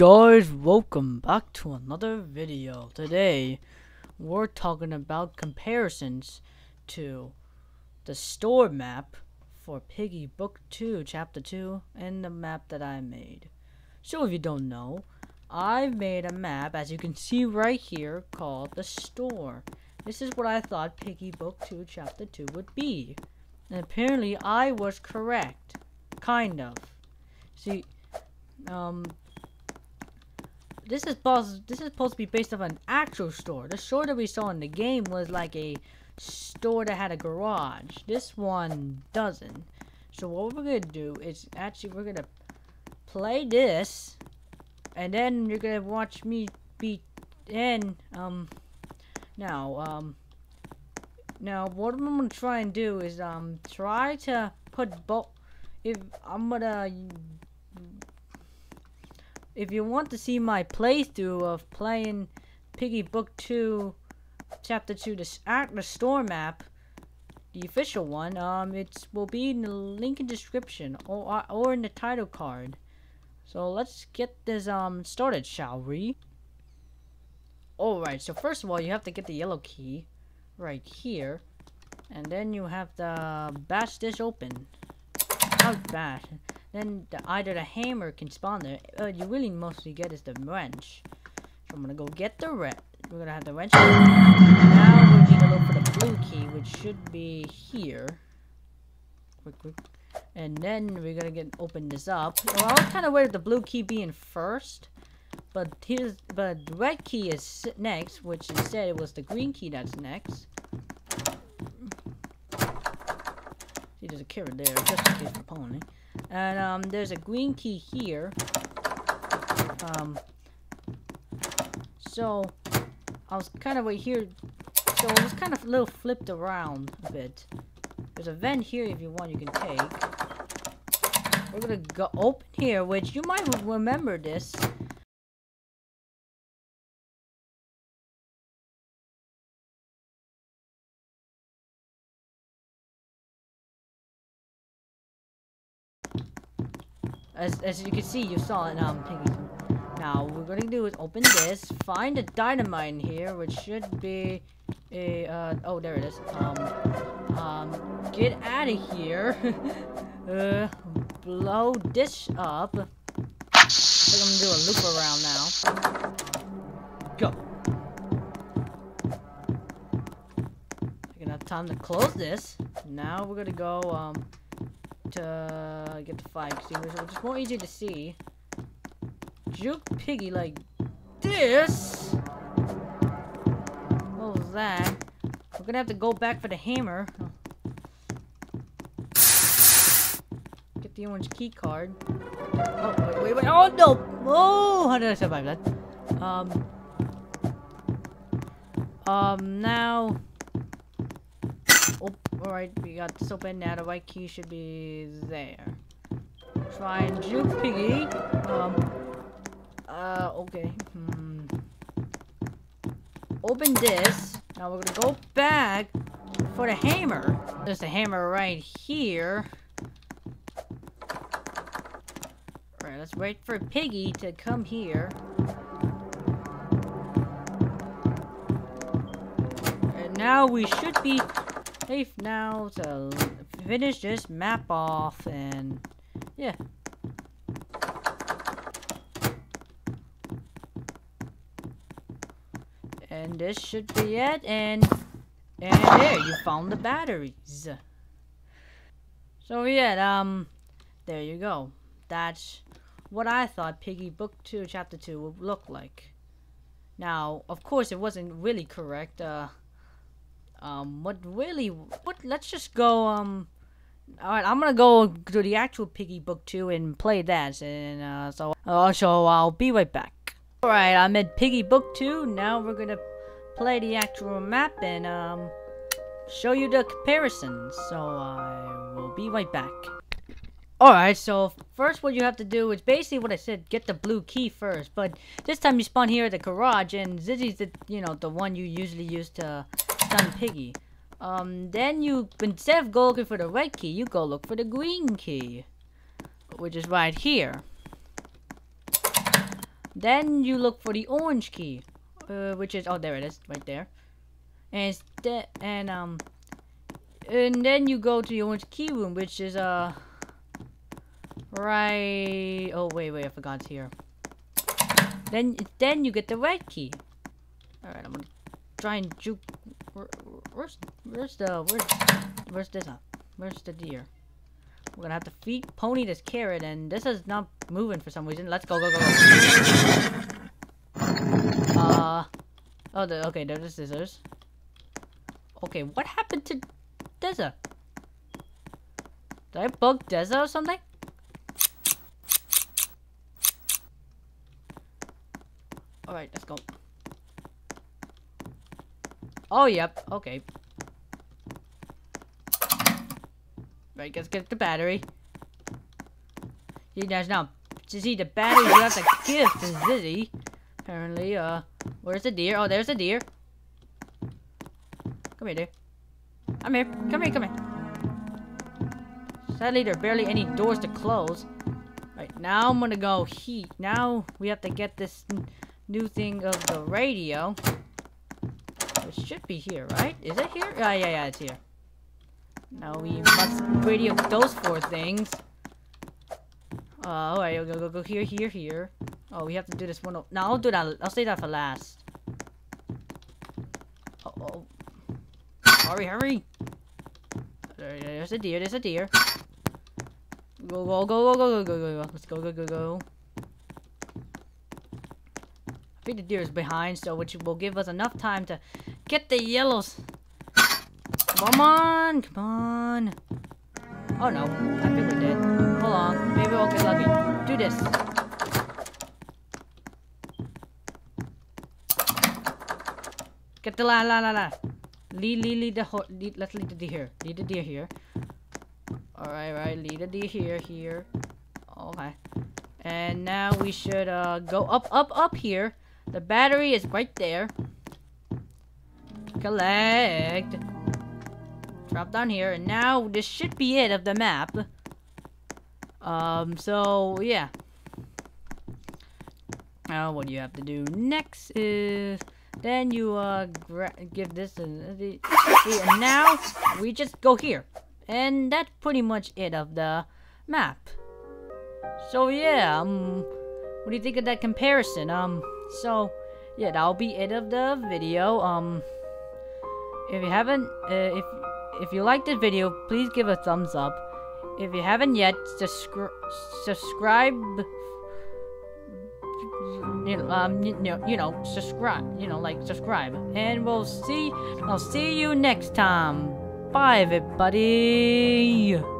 guys, welcome back to another video. Today, we're talking about comparisons to the store map for Piggy Book 2, Chapter 2, and the map that I made. So if you don't know, I've made a map, as you can see right here, called the store. This is what I thought Piggy Book 2, Chapter 2 would be. And apparently I was correct. Kind of. See, um, this is supposed this is supposed to be based off an actual store. The store that we saw in the game was like a store that had a garage. This one doesn't. So what we're gonna do is actually we're gonna play this, and then you're gonna watch me beat in. Um, now um, now what I'm gonna try and do is um try to put both. If I'm gonna if you want to see my playthrough of playing Piggy Book 2, Chapter 2, the, act, store map, the official one, um, it will be in the link in description or, uh, or in the title card. So let's get this um started, shall we? Alright, so first of all, you have to get the yellow key right here. And then you have to bash this open. Not bash then the, either the hammer can spawn there. Uh, you really mostly get is the wrench. So I'm gonna go get the wrench. We're gonna have the wrench. Now we need to look for the blue key, which should be here. Quick, quick. And then we're gonna get open this up. Well, I was kind of worried the blue key being first, but here's but the red key is next, which instead it was the green key that's next. See, there's a carrot there, just in case for pony. And um, there's a green key here. Um, so I was kind of right here. So it was kind of a little flipped around a bit. There's a vent here if you want, you can take. We're gonna go open here, which you might remember this. As, as you can see, you saw it um. Now, what we're going to do is open this, find a dynamite in here, which should be a, uh, oh, there it is. Um, um, get out of here. uh, blow this up. I think I'm gonna do a loop around now. Go. Taking enough time to close this. Now we're gonna go, um, to get the fire extinguisher, which is more easy to see. Juke Piggy like this. What was that? We're gonna have to go back for the hammer. Get the orange key card. Oh, wait, wait, wait. Oh, no! Oh, how did I survive that? Um. Um, now. Alright, we got this open now. The white key should be there. Try and juke piggy. Um, uh, okay. Hmm. Open this. Now we're gonna go back for the hammer. There's the hammer right here. Alright, let's wait for Piggy to come here. And now we should be safe now to finish this map off and yeah. And this should be it and and there you found the batteries. So yeah, um there you go. That's what I thought Piggy Book 2 Chapter 2 would look like. Now, of course, it wasn't really correct. Uh, um, what really, what, let's just go, um, alright, I'm gonna go to the actual Piggy Book 2 and play that, and, uh, so, uh, so I'll be right back. Alright, I'm at Piggy Book 2, now we're gonna play the actual map and, um, show you the comparison, so I will be right back. Alright, so first what you have to do is basically what I said, get the blue key first, but this time you spawn here at the garage, and Zizzy's the, you know, the one you usually use to stun Piggy. Um, then you, instead of looking for the red key, you go look for the green key. Which is right here. Then you look for the orange key, uh, which is oh there it is right there, and and um and then you go to the orange key room, which is uh right. Oh wait wait I forgot it's here. Then then you get the red key. All right, I'm gonna try and juke. Where, where's where's the where's where's this? Uh, where's the deer? We're gonna have to feed Pony this carrot, and this is not moving for some reason. Let's go, go, go, go. Uh, oh, the, okay, there's the scissors. Okay, what happened to Dessa? Did I bug Dessa or something? Alright, let's go. Oh, yep, okay. Right, let's get the battery. See, there's now. To see the battery, you have to give to Zizzy. Apparently, uh, where's the deer? Oh, there's the deer. Come here, deer. I'm here. Come here, come here. Sadly, there are barely any doors to close. Right, now I'm gonna go heat. Now we have to get this new thing of the radio. It should be here, right? Is it here? Yeah, yeah, yeah, it's here. Now we must radio those four things. Uh, alright, go, go, go here, here, here. Oh, we have to do this one. No, I'll do that. I'll save that for last. Uh oh. Hurry, hurry. There's a deer, there's a deer. Go, go, go, go, go, go, go, go. Let's go, go, go, go. The deer is behind, so which will give us enough time to get the yellows Come on, come on. Oh no, I think we're dead. Hold on, maybe we'll get lucky. Do this. Get the la la la la. Lead, lead, lead the ho lead, let's lead the deer here. Lead the deer here. Alright, right, lead the deer here, here. Okay. And now we should uh go up, up, up here. The battery is right there. Collect drop down here, and now this should be it of the map. Um, so, yeah. Now, what you have to do next is... Then you, uh, give this a... And now, we just go here. And that's pretty much it of the map. So, yeah, um... What do you think of that comparison? Um, so... Yeah, that'll be it of the video. Um... If you haven't... Uh, if if you liked the video, please give a thumbs up. If you haven't yet, subscribe. You know, um, you know, you know, subscribe. You know, like subscribe, and we'll see. I'll see you next time. Bye, everybody.